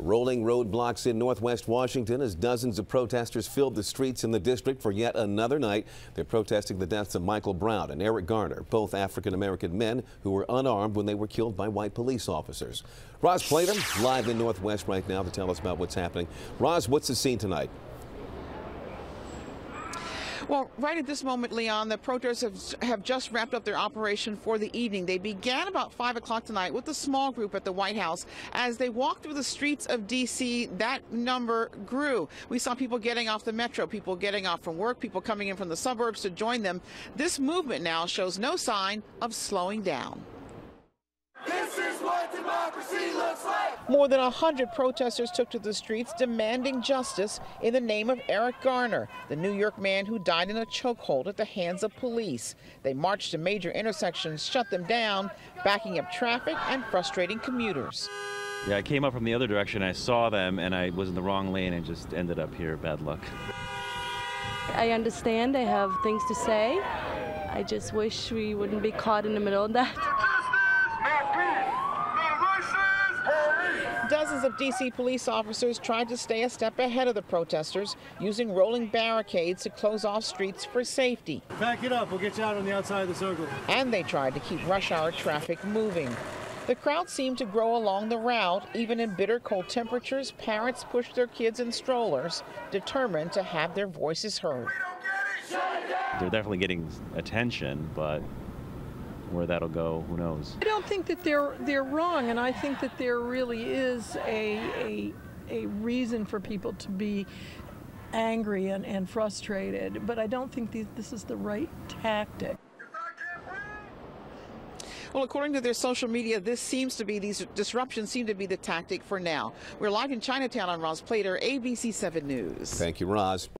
Rolling roadblocks in northwest Washington as dozens of protesters filled the streets in the district for yet another night. They're protesting the deaths of Michael Brown and Eric Garner, both African American men who were unarmed when they were killed by white police officers. Roz Plater live in Northwest right now to tell us about what's happening. Roz, what's the scene tonight? Well, right at this moment, Leon, the protesters have, have just wrapped up their operation for the evening. They began about 5 o'clock tonight with a small group at the White House. As they walked through the streets of D.C., that number grew. We saw people getting off the metro, people getting off from work, people coming in from the suburbs to join them. This movement now shows no sign of slowing down. More than 100 protesters took to the streets demanding justice in the name of Eric Garner, the New York man who died in a chokehold at the hands of police. They marched to major intersections, shut them down, backing up traffic and frustrating commuters. Yeah, I came up from the other direction. I saw them and I was in the wrong lane and just ended up here. Bad luck. I understand they have things to say. I just wish we wouldn't be caught in the middle of that. Dozens of D.C. police officers tried to stay a step ahead of the protesters, using rolling barricades to close off streets for safety. Back it up. We'll get you out on the outside of the circle. And they tried to keep rush hour traffic moving. The crowd seemed to grow along the route. Even in bitter cold temperatures, parents pushed their kids in strollers, determined to have their voices heard. They're definitely getting attention, but where that'll go, who knows? I don't think that they're they're wrong, and I think that there really is a a, a reason for people to be angry and, and frustrated. But I don't think these, this is the right tactic. Well, according to their social media, this seems to be, these disruptions seem to be the tactic for now. We're live in Chinatown on Roz Plater, ABC 7 News. Thank you, Roz.